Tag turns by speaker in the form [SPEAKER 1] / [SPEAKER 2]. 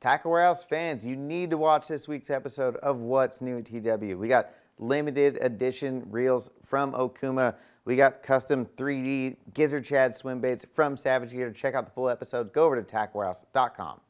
[SPEAKER 1] Tackle Warehouse fans, you need to watch this week's episode of What's New at TW. We got limited edition reels from Okuma. We got custom 3D Gizzard Shad swim baits from Savage Gear. Check out the full episode. Go over to tacklewarehouse.com.